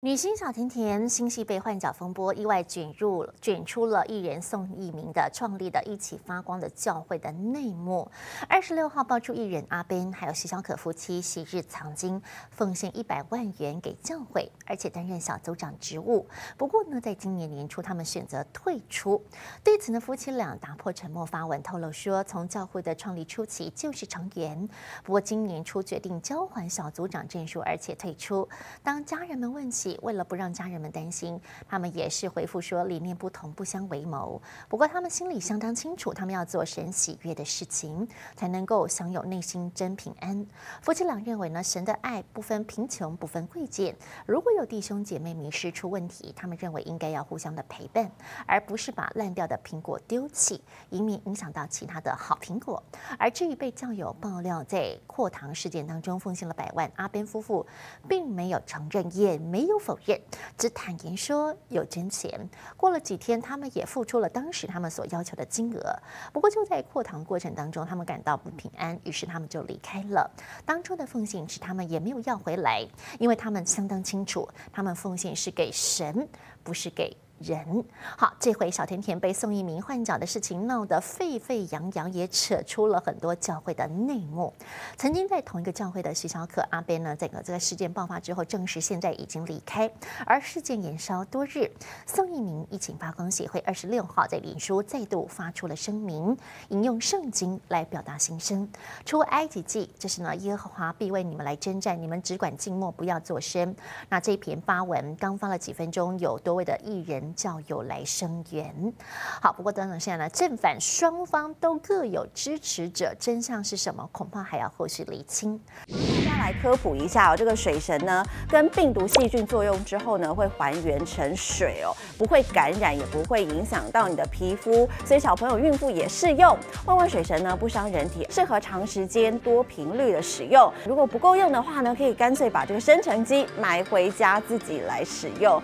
女星小甜甜新戏被换角风波意外卷入卷出了艺人宋一鸣的创立的一起发光的教会的内幕。二十六号爆出艺人阿 Ben 还有徐小可夫妻昔日藏金奉献一百万元给教会，而且担任小组长职务。不过呢，在今年年初他们选择退出。对此呢，夫妻俩打破沉默发文透露说，从教会的创立初期就是成员，不过今年初决定交还小组长证书，而且退出。当家人们问起。为了不让家人们担心，他们也是回复说理念不同不相为谋。不过他们心里相当清楚，他们要做神喜悦的事情，才能够享有内心真平安。夫妻俩认为呢，神的爱不分贫穷不分贵贱。如果有弟兄姐妹迷失出问题，他们认为应该要互相的陪伴，而不是把烂掉的苹果丢弃，以免影响到其他的好苹果。而至于被教友爆料在扩堂事件当中奉献了百万，阿边夫妇并没有承认，也没有。否认，只坦言说有真钱。过了几天，他们也付出了当时他们所要求的金额。不过就在扩堂过程当中，他们感到不平安，于是他们就离开了。当初的奉献是他们也没有要回来，因为他们相当清楚，他们奉献是给神，不是给。人好，这回小甜甜被宋一鸣换角的事情闹得沸沸扬扬，也扯出了很多教会的内幕。曾经在同一个教会的徐小可阿贝呢，在个这个事件爆发之后，证实现在已经离开。而事件延烧多日，宋一鸣疫情发光协会二十六号在脸书再度发出了声明，引用圣经来表达心声。出埃及记，这是呢耶和华必为你们来征战，你们只管静默，不要作声。那这篇发文刚发了几分钟，有多位的艺人。教友来声援，好，不过等等，现在呢，正反双方都各有支持者，真相是什么，恐怕还要后续厘清。大家来科普一下哦，这个水神呢，跟病毒细菌作用之后呢，会还原成水哦，不会感染，也不会影响到你的皮肤，所以小朋友、孕妇也适用。万万水神呢，不伤人体，适合长时间、多频率的使用。如果不够用的话呢，可以干脆把这个生成机买回家自己来使用。